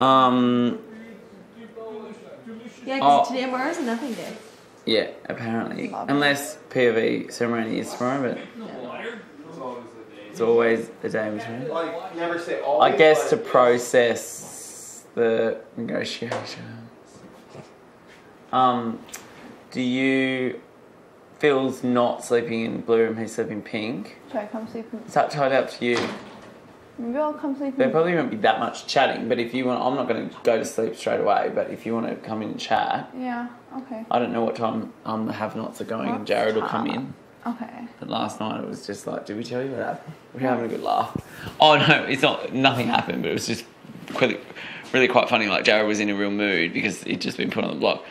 Um, Yeah, because Oh. today tomorrow is nothing day. yeah, apparently. Love Unless POV ceremony is tomorrow, but it's always a day in between. Like, never say all. I guess to process the negotiations. Um, do you Phil's not sleeping in blue room, he's sleeping pink. Should I come sleep? in- It's up totally up to you. Maybe I'll come sleep. There in- probably won't be that much chatting, but if you want, I'm not going to go to sleep straight away. But if you want to come in and chat, Yeah. Okay. I don't know what time um the have-nots are going, and Jared will come in. Okay. But last night it was just like, did we tell you what happened? We're having a good laugh. Oh no, it's not. Nothing happened, but it was just really, really quite funny. Like Jared was in a real mood because he'd just been put on the block,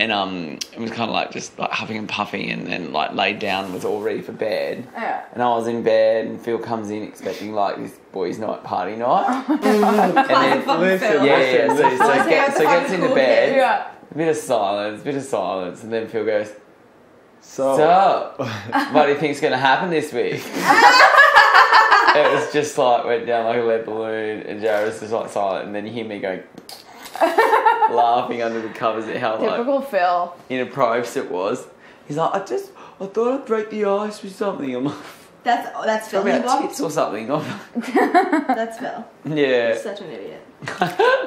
and um, it was kind of like just like huffing and puffing, and then like laid down and was all ready for bed. Yeah. And I was in bed, and Phil comes in expecting like this boys' night party night, and then Listen, yeah, yeah. So, so, get, that's so gets into bed. Yeah. A bit of silence, bit of silence, and then Phil goes, So, so, what do you think's going to happen this week? it was just like, went down like a lead balloon, and Jared was just like silent, and then you hear me going, laughing under the covers at how like Typical Phil. inappropriate it was. He's like, I just, I thought I'd break the ice with something. I'm like, That's oh, that's Phil. talking He about walked. tits or something. I'm That's Phil. yeah. He's such an idiot.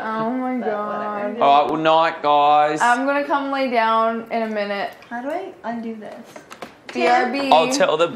Oh my But god. whatever. All right, well, night, guys. I'm gonna come lay down in a minute. How do I undo this? BRB. I'll tell the